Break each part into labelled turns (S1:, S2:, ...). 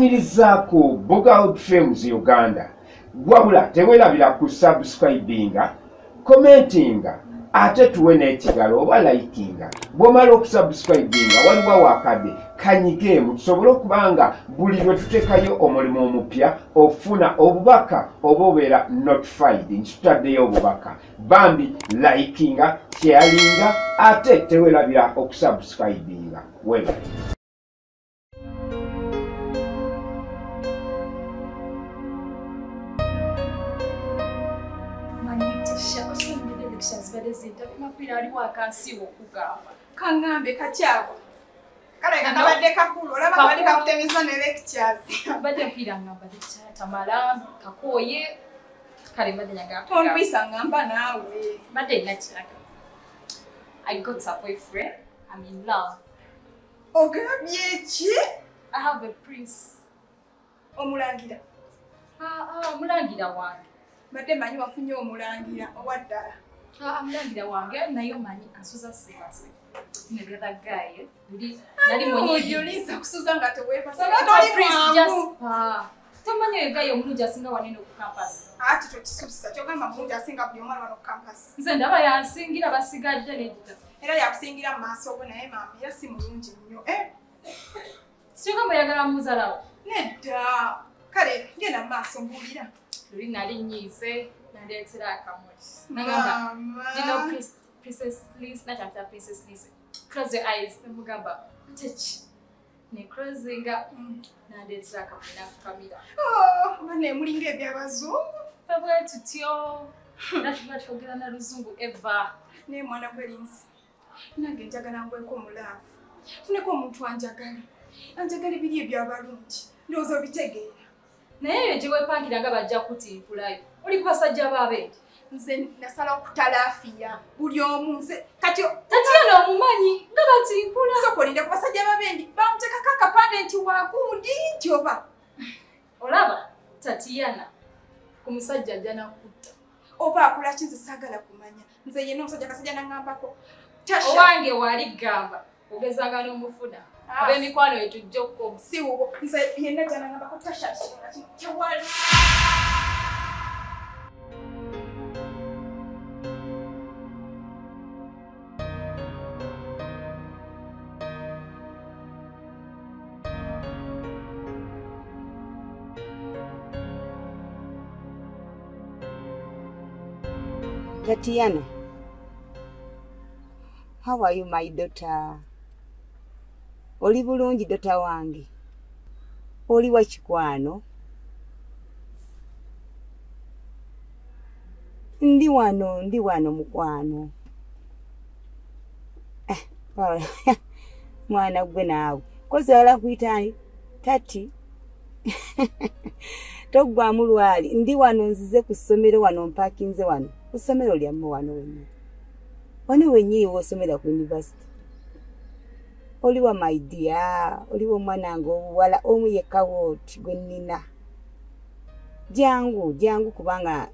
S1: nkwanirizaako bogout films uganda wabula tewerabira ku subscribinga commentinga ate tuwe n'ekigalo oba likinga. Bw'omala okusubscribinga waliwo wakadde kanyigeemu tusobole okuba nga buli lwe tuteekayo omulimu omupya ofuna obubaka oba obeera notified nti tutaddeyo obubaka. Bambi likinga kyalinga ate tewerabira okusubscribinga webati
S2: zintabe mapiira aliwo akansiiwa okugamba kaŋŋambe kakyagwa
S3: kale nga kabadde kakulu olaba kabadde kakutemesa ne lectures.
S2: Badde mpiira ngamba tamala kakooye. Kale badde nyagala
S3: tontwisa ngamba naawe.
S2: Badde nina kiraga. I got a boyfriend i'm in love.
S3: Ogambye ki?
S2: I have a prince.
S3: Omulangira.
S2: Ah, ah, mulangira wange.
S3: Badde manyi wafunye omulangira owa ddala
S2: mulangira wange naye omanyi ansuza sebase nebera gaye buli nali munyigi
S3: oyolisa kusuza nga teweebasa
S2: Oba
S3: toli
S2: Prince
S3: mwangu
S2: just- Ah, tomanyi oyo gaye omulungi asinga wanene ku campus
S3: ati tokisusa kyogamba mulungi asinga buli omwana wano ku kampasi
S2: nze ndaba yansingira basigadde nedda
S3: era yakusingira mu maaso go naye maama era si mulungi nnyo
S2: sikyogamba yagala muzalawo
S3: nedda kale genda mu maaso mbuulira
S2: luli nali nyiize nandeetera akamuli nagamba
S3: Maama.
S2: dino princess lis nakyamita princess lis close your eyes. Nemugamba teki neclosinga nandeetera akamuli nakukamira
S3: Oh, bane mulinga ebyabazungu
S2: febwe tutyo natuba twogera na luzungu eva
S3: naye mwana gwelinsi nange njagala ngweko omulaavu funeko omuntu anjagala. Anjagala ebiri ebyabalungi ndowooza obitegeera.
S2: Naye eyo gye weepankiranga bajja kutimpulayo oli ku basajja baabendi
S3: nze nasala okutalaafiya buli omu nze kati
S2: tatiyana omumanyi nga batimpula
S3: sokolinde ku basajja babendi bamutekako akapande nti wagundi nti oba?
S2: Olaba tatiyana ku musajja ajja nakutta.
S3: Oba akola ki? Nze saagala kumanya. Nze yenna omusajja kasajja naŋŋambako. Tasha
S2: owange waali gamba ogezanga n'omufuna.
S3: Ah.
S2: ab'emikwano etujja okkomu
S3: siwo nze yenna gyanaŋŋambako tasha tewali
S4: Tatiana, how are you my daughter? Oli bulungi dota wange? Oli wa kikwano? Ndi wano, ndi wano mukwano. Eh, oh, mwana gwe naawe. Kozi wala kuyitani? Tati? toggwamu lwali ndi wano nzize ku ssomero wano mpakinze wano ku ssomero lyamme wano wennyini wano wennyini woosomera ku univesity oliwa maidiya oliwa omwanange obuwala omu yekka wooti gwe nnina jangu jangu kubanga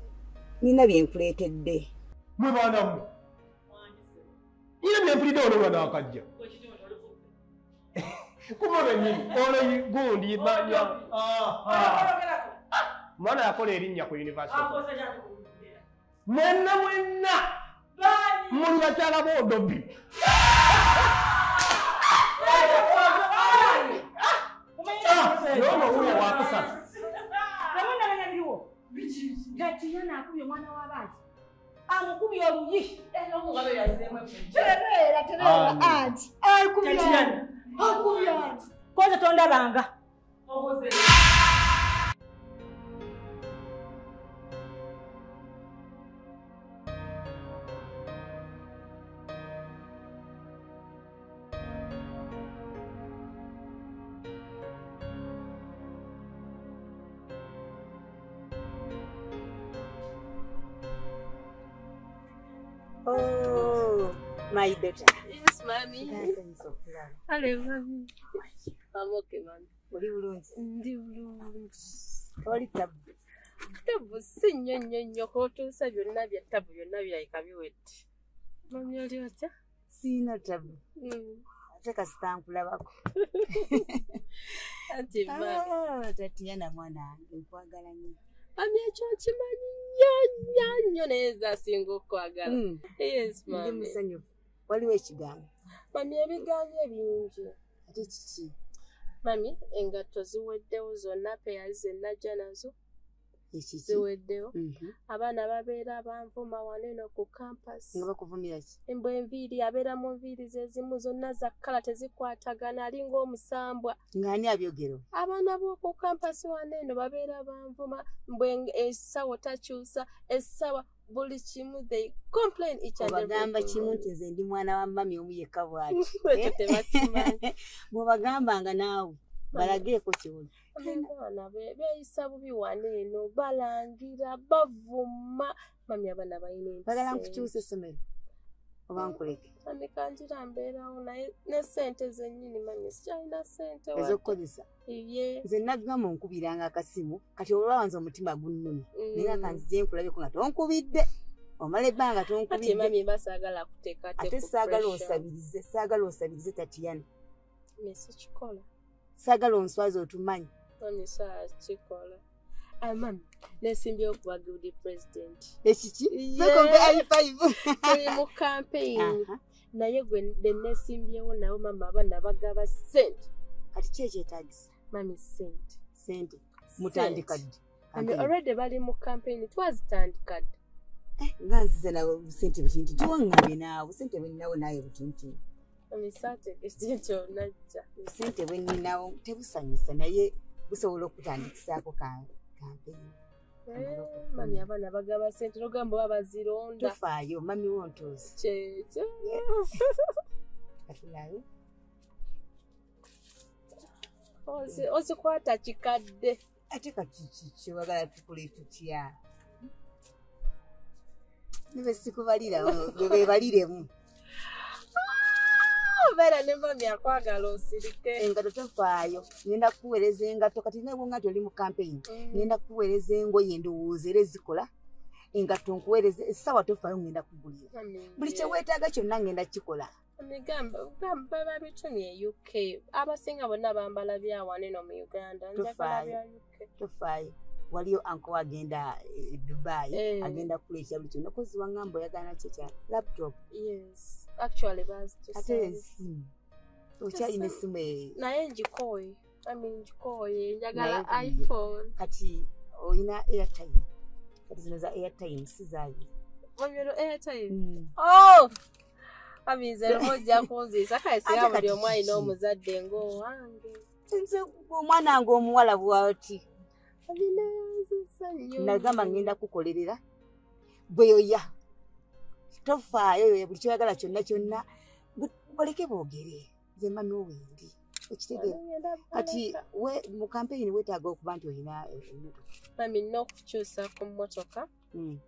S4: nina byenkuleetedde
S5: mwe baana mmwe ina byempulidde ono mwana wakajja kuba bennyini ono gundi manya mwana yakola erinnya ku univesity mwenna mwenna. Muli bakyala boodobi nomowulo wakusatu
S6: gati yo nakubye omwana w'abanti amukubye oluyi tebeera
S5: tebeera
S6: anti akubye anti koze tondabanga
S4: my daughter.
S7: Yes,
S4: okulaba.
S7: Hello, mami. I'm okay, mami.
S4: Oli bulungi?
S7: Ndi bulungi.
S4: Oli tabu.
S7: Tabu si nnyo nnyo nnyo k'otuusa byonna bya tabu byonna birabika biwedde. Mami oli otya?
S4: Siina tabu.
S7: Mm.
S4: Ate kasita nkulabako.
S7: Anti.
S4: Ah, Tatiana mwana wange nkwagala nnyo.
S7: Mami ekyo nkimanyi nnyo nnyo nnyo naye ze asinga okwagala.
S4: Mm,
S7: Yes,
S4: Ndi
S7: mami.
S4: musanyufu. Waliwo ekigambo.
S7: Mami ebigambo bingi.
S4: Ate kiki?
S7: Mami engatto ziweddewo zonna peya ze najja nazo ziweddewo.
S4: Mhm.
S7: Abaana babeera banvuma wano eno ku kampasi.
S4: Nga bakuvumira ki?
S7: Embwa enviiri abeera mu nviiri ze zimu zonna za kkala tezikwatagana alinga omusambwa.
S4: Ng'ani abyogero?
S7: Abaana b'oku kampasi wano eno babeera banvuma mbwe essawa takyusa essawa buli kimu they complain each
S4: Obagamba
S7: everything.
S4: kimu nti nze ndi mwana wa mami omu yekka.
S7: Ekyo tebakimanyi.
S4: Bw'obagambanga naawe balageeko kyoli.
S7: abaana be- beeyisa bubi wano eno balangira bavuma mami abaana balina
S4: Bagala
S7: empisa
S4: nkukyusa essomero oba nkuleke
S7: mami kanjira mbeerawo naye ne sente zennyini mami sikyalina sente
S4: ez'okukozesa. Nze naggama onkubiranga akasimu kati olwawanza omutima gunnumye.
S7: Mm.
S4: naye nga kanzije nkulabyeko nga tonkubidde. Omala ebbanga
S7: kati
S4: tonkubidde
S7: mami basaagala kuteekateeka
S4: ate saagala osabirize saagala osabirize tatiyana saagala onswaza otumanyi
S7: mami saa kikola Ah, mami nesimbyewo kuba gudi president
S4: ekiki
S7: Yeah.
S4: sekonge i5
S7: tuli mu campaign. Naye gwe be nesimbyewo nabo mama abaana bagaba sente
S4: kati ki ekyetagisa
S7: mami sente
S4: sente mutandika ddi?
S7: Already bali mu campaign twazitandika dda
S4: Eh, nga nzize nawe sente butinti tiwaŋŋambye naawe sente bweninawo naawe butinti
S7: mami saategekye nti onajja
S4: sente bweninawo tebusanyusa naye busobola okutandikisaako kampeyini
S7: Eh, mami abaana bagaba sente nogamba oba bazironda
S4: tofaayo mami wontuuzi
S7: kyekyo
S4: katulabe
S7: Ozi- ozikwata kikadde
S4: ate kati kiwagala tukole tutya? Nibe sikubalira bwe bebaliremu
S7: obeera ne mami akwagala osirike.
S4: Engato tofaayo ngenda kukuweereza engato kati nabwo nga oli mu kampeyini ngenda kukuweereza engoye endowooza era ezikola engato nkuweereza essaawa tofaayo ngenda kugulira. Buli kyeweetaaga kyonna ngenda kikola.
S7: Baba bituni e uk abasinga bonna bambala byawano eno mu uganda.
S4: Tofaayo. waliyo anko agenda e dubai
S7: Eh.
S4: agenda kulekya buli kyonna kozi waŋŋamba oyagala nakyo kya laptop.
S7: Yes actually
S4: ate
S7: bazitusa
S4: esimu okyalina esimu e-
S7: naye njikooye mami njikooye njagala
S4: Naye
S7: iphone.
S4: Kati olina airtime. Kati zino za airtime si
S7: mami olwo airtime?
S4: Mm.
S7: oh! Mami nze lumu ojja kunziisa kale singa
S4: Ate
S7: buli omu alina omuzadde ng'owange
S4: nze omwana nga omuwala bwati nagamba ngenda kukolerera bweyoya tofaayo buli kyoyagala kyonna kyonna baleke boogere nze mami owendi okitegeera kati we mu kampeyini weetaaga okuba nti olina emmotoka.
S7: Mami nina okukyusa ku mmotoka.
S4: Mm.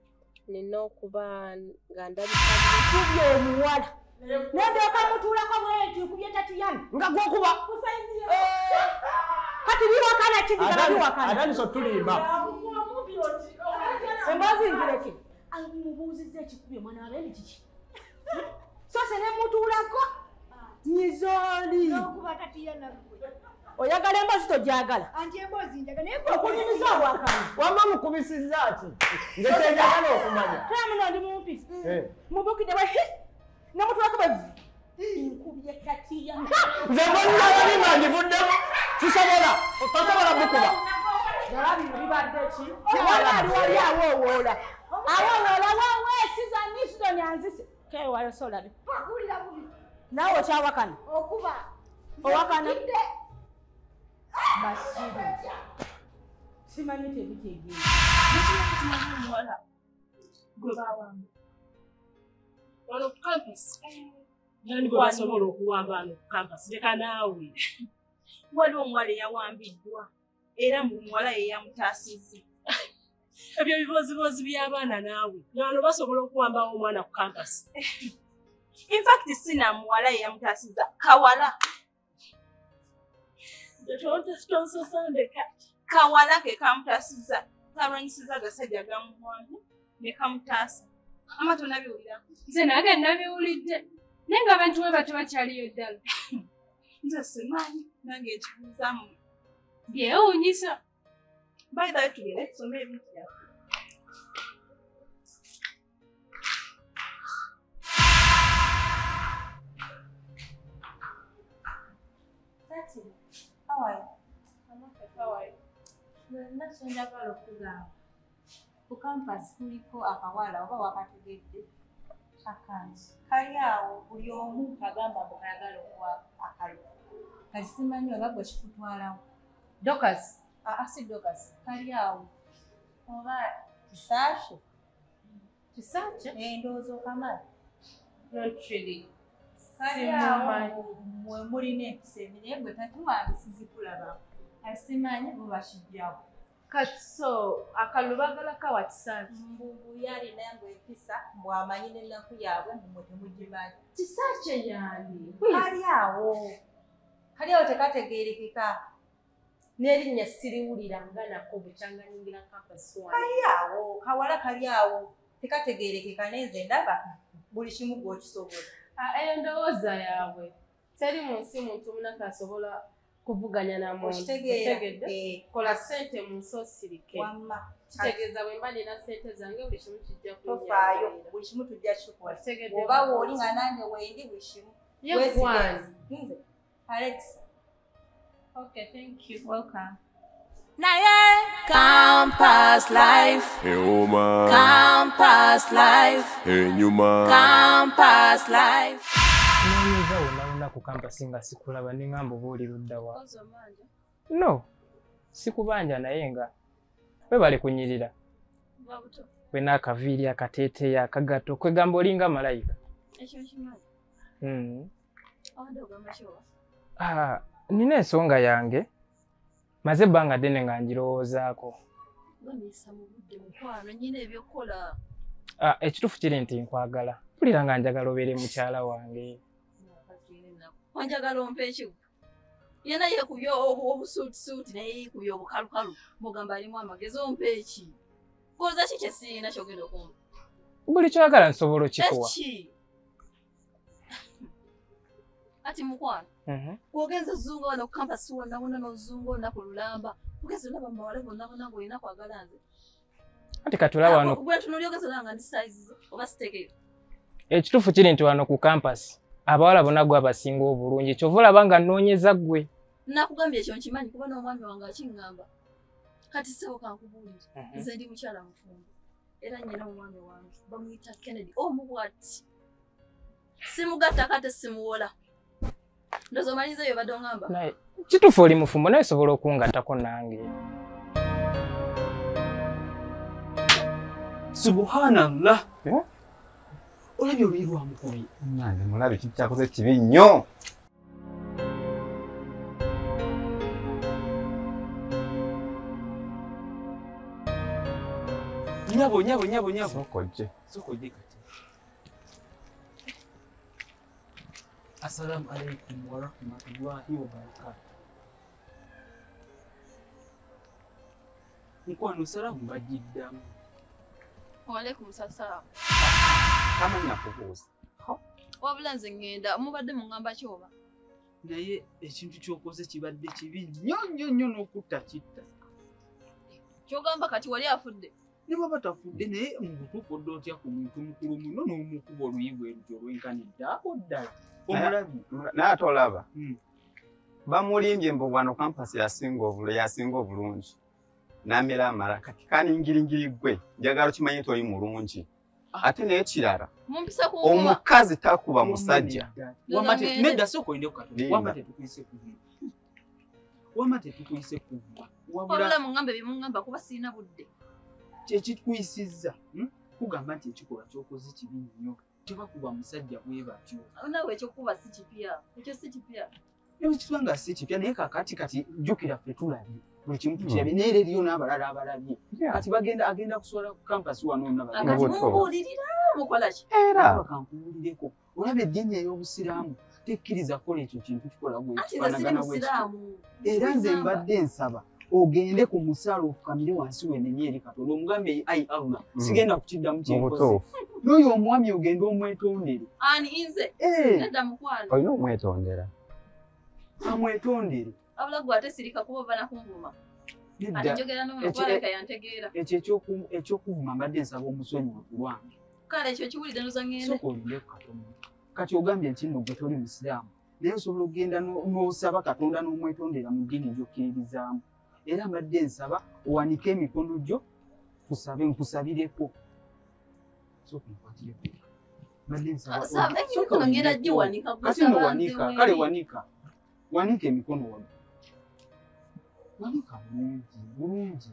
S7: nina okuba nga ndabika
S6: kubye omuwala. Nendooka mutuulako bwenti nkubye tatiyana
S5: nga gwokuba
S6: kati biwakana kibigala biwakana
S5: atandisa otulimba
S6: emboozi ngireke mubuuziza ekikubye omwana wabeeni kiki? Sose nemutuulako nyizooli. Oyagala emboozi tojagala okunyumiza obwakana
S5: wama mukubisiza ati nze tenjagala okumanya.
S6: Tamuno ndi mumpisi
S5: Eh.
S6: mubukidde bwe hi! Nemutulako bwe nkubye tatiyana
S5: nze mboninabalima ngivuddemu. Kisobola tosobola bukuba
S6: Yala bino bibadde ki? Wali ali wali awowoola. Awowoola waweesiza misido nyanzise. Keewala solabe. Naawe okyawakana. Owakana.
S8: basiru simanyi tebitegeera
S9: gwe bawamba wano ku kampasi nani gwe basobola okuwamba wano ku kampasi leka naawe.
S8: Waliwo omuwala eyawambiddwa era mu muwala yeyamutaasizza
S9: ebyo bibozibozi by'abaana naawe. Wano basobola okuwambawo omwana ku kampasi
S8: infact sina muwala yeyamutaasizza kawala.
S9: Tonsosandeka
S8: kawala ke kamutaasizza kalwanyisiza agasajja gamuwambe ne kamutaasa ama tonabiwulira
S7: nze nange nabiwulidde naye nga abantu we bato bakyaliyo ddala
S8: nze simanyi nange ekibuuzamu
S7: byewuunyisa
S8: by the way tugere tusome ebintu byaffe
S10: lwonna kyenjagala okugamba ku kampasi kuliko akawala oba wakategedde akangi kali awo buli omu agamba mbu kayagala okuwa akalu kati simanyi oba gwe kikutwalawo dokas asi dokas kali awo oba kisaakye
S7: kisaakye
S10: endowooza okamala
S7: notiri
S10: kali awo mwe mulina empisa naye gwe tatuwandisizi kulaba kati simanyi bo bakijjawo
S7: kati so akalu bagala kawa kisaakye
S10: mbubu yalina mbu empisa mbwamanyi n'ennaku yaabwe mumwe temugimanyi
S7: kisaakye yani
S10: kali awo. Kali awo tekategeerekeka.
S7: N'erinnya siriwuliranga nako bukyanganyingira kampasi wano
S10: kali awo. Kawala kali awo. Tekategeerekeka nenze ndaba buli kimu gwokisobola
S7: eyo ndowooza yaabwe. Teri mu nsi muntu munaka asobola kuvuganya na muntu.
S10: Okitegeera.
S7: Otegedde?
S10: Eh,
S7: kola sente mu nsi osirike
S10: wamma.
S7: Kitegeeza bwe mba nina sente zange buli kimu kijja
S10: tofaayo. buli kimu tujja kikola
S7: Otegedde
S10: oba
S7: bulungi.
S10: wooli nga nange wendi buli kimu.
S7: Ye
S10: Weesiga
S7: gwani.
S10: nze. nze. Alex
S7: Okay, thank you.
S10: welcome
S11: Naye Campus Life,
S12: eoma
S11: Campus Life,
S12: enyuma
S11: Campus Life.
S13: noonyeza wonna wonna ku kampasi nga sikulaba neŋŋamba oba oli ludda wa no sikubanja naye nga webale kunyirira. Wena akaviiri akateeteeyi akagato kwegamba olinga malayika.
S14: Ekyo kimanyi
S13: Mm.
S14: abadde ogamba kyoba
S13: Ah, nina ensonga yange maze ebbanga ddene nga
S14: ebyokukola
S13: Ah, ekituufu kiri nti nkwagala. Mpulira nga njagala obeere mukyala wange.
S14: Wanjagala ompa ekigo yena yeekubye obu- obusuutisuuti naye yeekubye obukalukalu mbogamba alimu amagezi ompa eki? Koza ki kyesiina kyogenda okumpa?
S13: Buli kyoyagala nsobola okikuwa.
S14: Eki ati mukwano
S13: Mhm.
S14: bw'ogenza ozunga wano ku kampasi wonna wonna n'ozunga olunaku lulamba ogenza olaba mubawale bonna bonna ng'olina kwagala nze.
S13: Ati katulaba wano
S14: bwentunuli ogenza olaba nga ndi saizi oba sitegeera
S13: ekituufu kiri nti wano ku kampasi abawala bonna gwe abasinga obulungi kyova olaba nga nnoonyeza ggwe.
S14: Nakugambye ekyo nkimanyi kuba n'omwami wange akiŋŋamba. Kati sebo kankubuulire.
S13: Mhm.
S14: nze ndi mukyala mufumbo. Era nyina omwami wange bamuyita kennedy. Omubwati simugatta kate simuwola ndoza omaliriza bye badde oŋŋamba
S13: naye kituufu oli mufumbo naye osobola okungattako nange.
S15: Subhanallah. Olabye oluyi lwa mukubi
S16: nange mulabe kintu kyakoze kibi nnyo.
S15: Nyabo nyabo nyabo nyabo.
S16: Sokojje.
S15: Sokojje kati assalamu alaikum warahmatullahi wabarakatu mukwano salamu bagiddamu
S14: waalaikum sasalaamu
S16: tamanyi nakubuuza
S14: wabula nze ŋŋenda mubadde muŋŋamba kyoba?
S15: Naye ekintu kyokoze kibadde kibi nnyo nnyo nnyo n'okutta kitta.
S14: Kyogamba kati wali afudde
S15: ne bwaba tafudde naye mubutuufu odde otya ku muntu mukulu muno n'omukuba oluyi bwe lutyo olwenkanidde ako ddala? Omulabi.
S16: Naye ate olaba. Bamulimbye mbu wano kampasi yasinga obulu yasinga obulungi. Namera amala kati kaningiringiri gwe njagala okimanyi nti oli mulungi. Ate naye kirala omukazi takuba musajja.
S15: nedda bino wama tetukuyise kuvuma
S14: wabula muŋŋambe byemuŋŋamba kuba sirina budde
S15: kyekikuyisizza hmm? kugamba nti ekikolwa kyokoze kibi nnyo tebakuba musajja bwe batyo.
S14: Nawe ekyokuba si kipya ekyo si kipya.
S15: Nekiba nga si kipya naye kakati kati jjukira ffe tulabye buli kimu tukirabye naye era eriyo n'abalala abalabye. Kati bagenda agenda kuswala ku kampasi wano
S14: kati mumbuulirira mukolaki
S15: era. Kankubuulireko. Olaba eddiini ey'obusiraamu tekkiriza kukola ekyo kintu kikola bwe
S14: anti nze siri
S15: kifaanagana
S14: musiraamu.
S15: Era nze mbadde nsaba ogende ku musaala ofukamire wansi wenenye eri katonda. Omugambe ayi allah
S16: Mm.
S15: sigenda kukiddamu
S16: Mu
S15: kyenkoze. n'oyo omwami ogende omwetondere.
S14: Ani nze?
S15: Eh.
S14: nedda mukwano.
S16: Olina omwetondera?
S15: Amwetondere.
S14: Abula gwe ate sirika kuba ova nakunvuma
S15: ekyokuvuma mbadde nsaba omusonyiwa ku lwange.
S14: Kale ekyo kiwulidde ndoza ŋŋende
S15: sooka olinde ku katonda. Kati ogambye nti nno gwe toli musiraamu. Naye osobola okugenda no- n'osaba katonda n'omwetondera mu ddiini gy'okkiririzaamu era mbadde nsaba owanike emikono gyo tusabe nkusabireko
S14: weri.
S15: kale wanika. Wanika emikono wano. Wanika bulungi bulungi.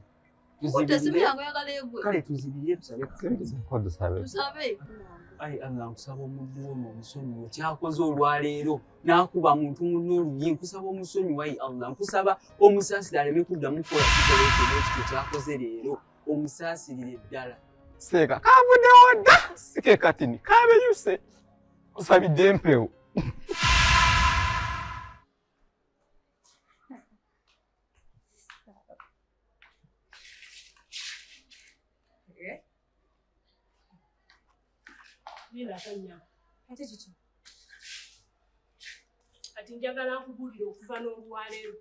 S15: Kale tuzibirire tusabe
S16: ko dusabe
S14: tusabe
S15: ayi allah nkusaba omuddu wo mu musonyiwo kyakoze olwaleero n'akuba muntu munno oluyi nkusaba omusonyiwo ayi allah nkusaba omusaasire aleme kuddamu kukola kikola ekyo n'ekito kyakoze leero. Omusaasirire ddala.
S16: Seeka kavuddewo dda! Sike katini kabeyuse osabidde empewo
S9: Ate kiki? Kati njagala nkubuulire okuva n'olwaleero.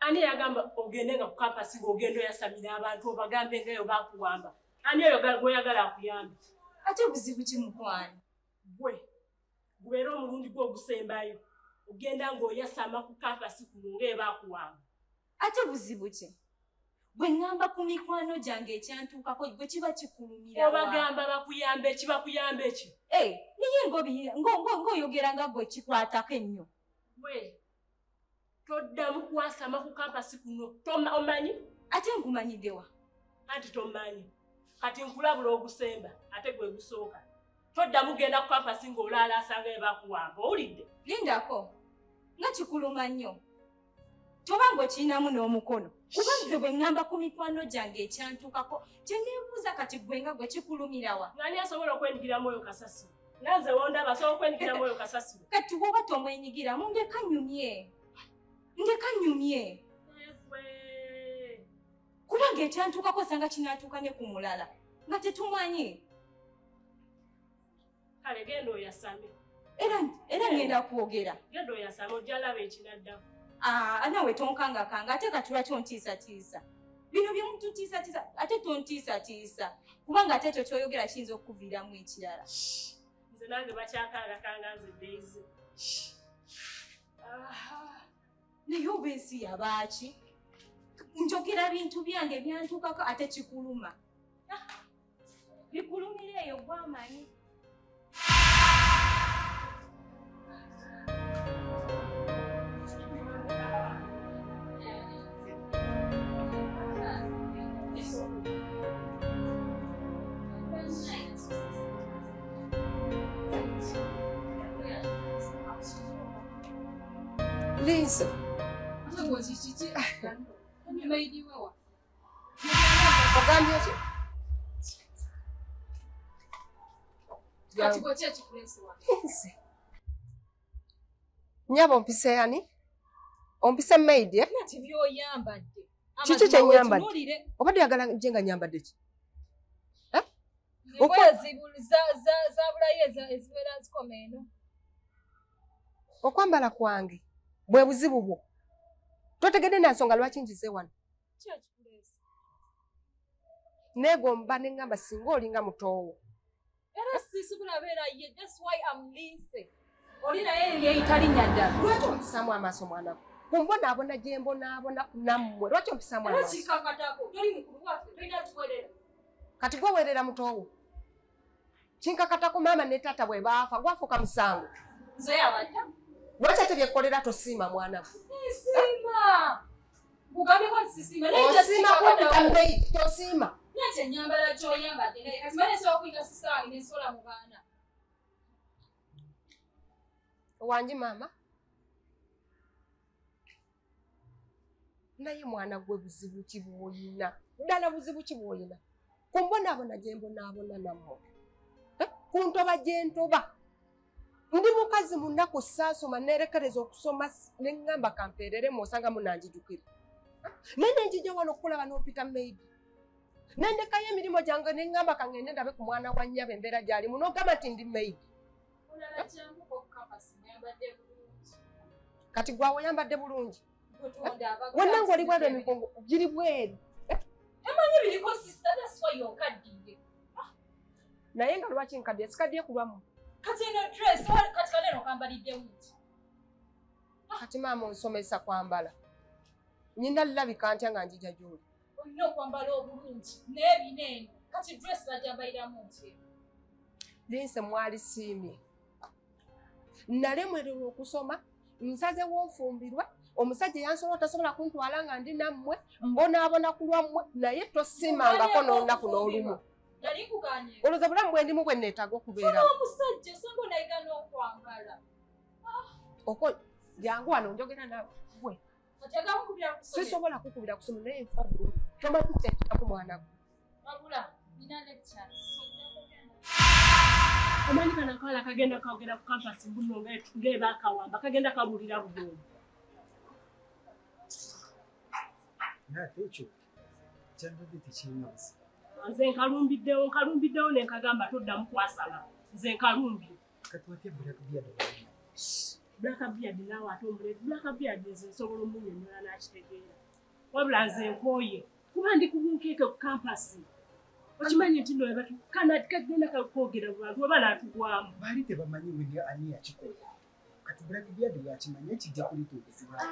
S9: Ani yagamba ogende nga ku kampasi ng'ogenda oyasamira abantu obagambe ngayo bakuwamba? Ani oyo ga- gw'oyagala akuyambe?
S6: ate buzibu ki mukwano
S9: Gwe gubeere omulundi gwe ogusembayo ogenda ng'oyasama ku kampasi kuno ng'eyo bakuwamba.
S6: ate buzibu ki bwe ŋŋamba ku mikwano gyange ekyantuukako bwe kiba kikulumira?
S9: Obagamba bakuyambe ki bakuyambe ki?
S6: Eh, ngo- ngo- ng'oyogera nga gwe kikwatako ennyo
S9: Bwe toddamu kwasama ku kampasi kuno Toma- omanyi?
S6: ate nkumanyiddewa
S9: anti tomanyi kati nkulabula ogusemba ate gwe gusooka toddamu genda ku kampasi ng'olaalasanga ebakuwamba owulidde
S6: lindako nga kikuluma nnyo toba ng'okirinamu n'omukono. Kuba nze bwe ŋŋamba ku mikwano gyange ekyantuukako kye neebuuza kati gwe nga gwe kikulumirawa
S9: ngani asobola okwenyigiramu oyo kasasiro nanze wondaba asobola okwenyigiramu oyo kasasiro
S6: kati woba tomwenyigiramu ndeka nnyumye. Ndeka nnyumye. Kubanga ekyantuukako osanga kinaatuuka ne ku mulala nga tetumanyi
S9: kale genda oyasame.
S6: Era ngenda kwogera.
S9: Genda oyasame ojja laba ekinaddamu
S6: Ah, nawe tonkangakanga ate kati lwaki ontiisatiisa bino byemututiisatiisa ate tontiisatiisa kubanga ate ekyo kyoyogera kiyinza okukuviiramu ekirala.
S9: Nze nange bakyakangakanga nze deizi
S6: naye oba ensi yabaaki njogera bintu byange byantuukako ate kikuluma. Ah, bikulumira eyo gwamanyi
S17: Liisa. Ogambye ki? Nze. Nnyaba ompise yani? Ompise maidi eh?
S18: Nati byoyambadde.
S17: Kiki kye nyambadde?
S18: Tunuulire.
S17: Obadde oyagala nje nga nyambadde ki?
S18: Engoye zibu- za- za- za bulayi eza- ezibeera zikoma eno.
S17: Okwambala kwange bwe buzibu bwo. Totegedde na nsonga lwaki njize wano.
S18: Ki ekikuleese?
S17: Neegomba ne ŋŋamba singa olinga mutoowo.
S18: Era sisobola beera ye, that's why I'm Lindsay. Oli naye yeeyita linnya ddala.
S17: Lwaki ompisaamu amaaso mwana gwe? Kumbonaabona gye mbonaabona nammwe. Lwaki ompisaamu
S18: Era
S17: amaaso?
S18: kikakatako. Toli mukulu waffe, tolina tukolera.
S17: Kati gwe weerera mutoowo. Kinkakatako maama ne taata bwe baafa gwafuuka musango.
S18: Nze yabatta.
S17: Lwaki ate byekkolera tosiima mwana. Gwe?
S18: Nsiima. nkugambeko nti sisiima
S17: osiima kwepita mbeidi tosiima
S18: nakyo ennyambala gy'oyambadde naye kati mane nsobola okuyita sisa wange nensobola mu baana
S17: wangi maama naye mwana gwe buzibu ki bwolina ddala buzibu ki bwolina kumbonaabona gye mbonaabona nammwe Eh, ku ntoba gye ntoba ndi mukazi mu nnaku saasoma neerekereza okusoma ne ŋŋamba kampeereremu osanga munanjijukira naye nenjija wano okulaba n'opita maidi nendekayo emirimu gyange ne ŋŋamba kaŋŋende ndabe ku mwana wa nnyaba embeera gy'alimu n'ogamba nti ndi
S18: bulungi.
S17: Kati gwawe oyambadde bulungi? Wonna ng'oli bwero emigongo giri bweru. Naye nga lwaki nkadde sikaddiye kulwamu
S18: kati eno dress kati kaneno kambaliddemu nti
S17: kati maama onsomesa kwambala. Nyina lulabika ntya nga njija gy'oli?
S18: Olina okwambala obulungi n'ebina eno kati dress bajambaliramu nti?
S17: Linse mwali siimye nalemererwa okusoma nsazewo nfumbirwe omusajja yansobola otasobola kuntwala nga ndi nammwe mbonaabona ku lwammwe naye tosiimangako n'olunaku n'olumu olowooza bulamu bwe ndimu bwe neetaaga okubeera.
S18: Omusajja osanga onayiga n'okwambala.
S17: Oko jangu wano njogera nawe gwe. Sisobola kukubira kusoma naye nfa bulungi tomanyi kyekitaku mwana gwe.
S9: Omanyi kana akawala kagenda kogera ku kampasi buno ngaebakawamba kagenda kabulira bugongo
S19: naate ekyo kyandabye tekirina busa
S9: nze nkalumbiddewo nkalumbiddewo nenkagamba toddamu kwasala nze
S19: black beard
S9: naawe ate omuleti black beard nze nsobola omunyonyola n'akitegeera. Wabula nze nkooye. Kuba ndi kubunkeeke ku kampasi okimanyi nti nobatu kana kagenda kakwogera bubantu weba naatugwamu
S19: baali tebamanyi weli ani yakikola kati black beard yakimanya ekijja kulituukisibwaki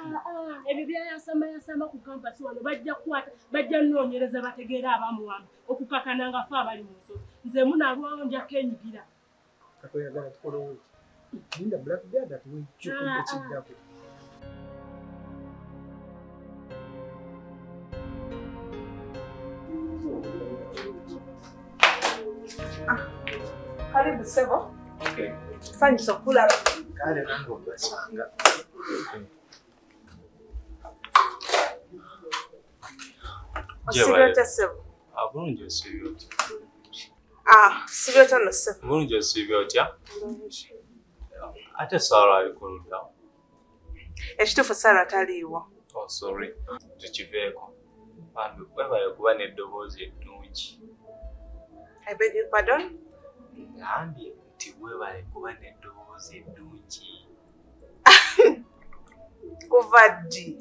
S9: ebyo byayasamayasama ku kampasi wano? Bajja kukwata bajja nnoonyereza bategeera abamuwamba okukakana nga fe abali mu nsozi. Nze munalwawo nja kenyigira
S19: katoyagala tukolowo linda black beard atuwe ekyokulya
S9: Ah, ah.
S19: ekiddako
S20: Karibu Sebo. Sanyusa okulaba.
S19: Kale nange ogasanga
S20: Osibye otya Sebo?
S21: bulungi osiibye otya
S20: Ah, sibye otya no Sebo?
S21: bulungi osiibye otya ate saala ali kuludda
S20: Ekituufu Sarah taliiwo.
S21: oh sorry. Tukiveeko bambi webale kuba n'eddoboozi eddungi
S20: I beg your pardon?
S21: ngambye nti webale kuba n'eddoboozi eddungi
S20: Kuva ddi?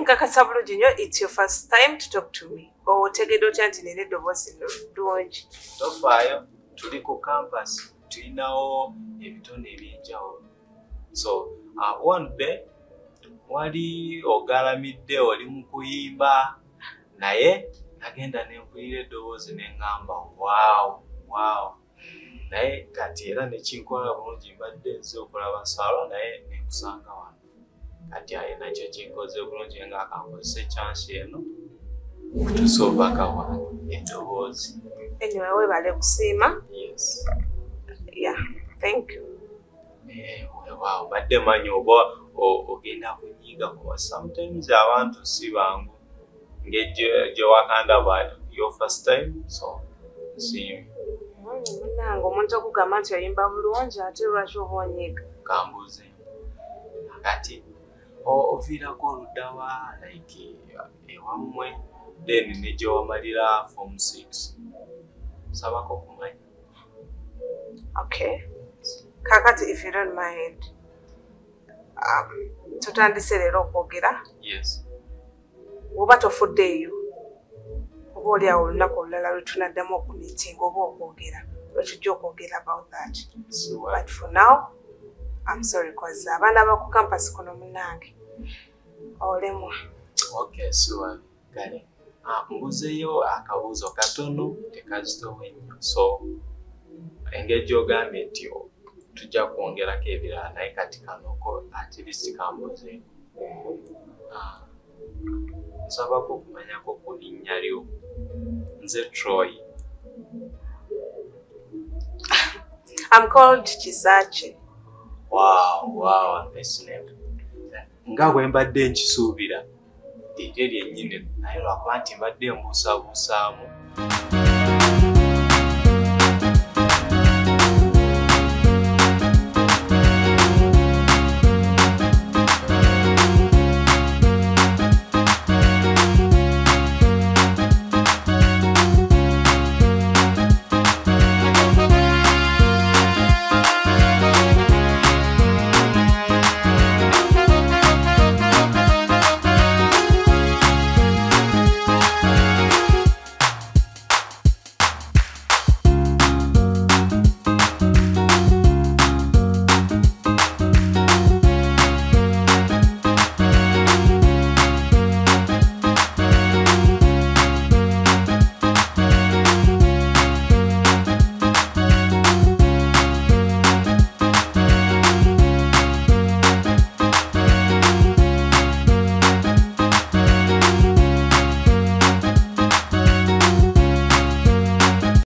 S20: Nkakasa bulungi nnyo it's your first time to talk to me. Otegedde otya nti nina eddoboozi ddungi?
S21: tofaayo tuli ku kampasi tulinawo ebitone ebyenjawulo so uh, one day wali ogalamidde oli mu kuyimba naye nagenda nempulira eddoboozi neŋŋamba waawo waawo naye kati era nekinkola bulungi mbadde nze okulaba saala naye nenkusanga wano kati aye nakyo kinkoze bulungi ngaakankozesa ekyansi eno tusoobaka wano eddoboozi
S20: Anyway, weebale kusiima.
S21: yes
S20: Yeah, thank you.
S21: waaw badde manyi oba ogenda kunyiga kuba sometimes abantu si bangu ngegye gye wakandaba your first time so nsiimye
S20: Mm, Munnange omuntu okugamba nti oyimba bulungi ate lwaki oba onyiiga?
S21: kambuuze kati oviirako oluddawa like ewammwe then ne gye wamalira form six sabako kumanya
S20: Okay. Kakati if you don't mind. Um, tutandise leero okwogera.
S21: yes
S20: Bw'oba tofuddeeyo. Oba oli awo olunaku olulala lwe tunaddamu okumiitinga oba okwogera. Lwe tujja okwogera about that. But for now, I'm sorry cause abaana b'oku campus kuno munnange. Olemwa.
S21: okay siwa kale Ah, mbuzeyo akabuuzo katono tekazitowe nnyo so engeri gyogambye nti tujja kwongerako ebirala naye kati kanoko at least kambuzeeko Ah, nsabako okumanyako ku linnya lyo. Nze troy.
S20: I'm called Chisachi.
S21: wow wow nice name nga bwe mbadde nkisuubira liryo lyennyini. Naye lwakuba nti mbadde mbuusabuusaamu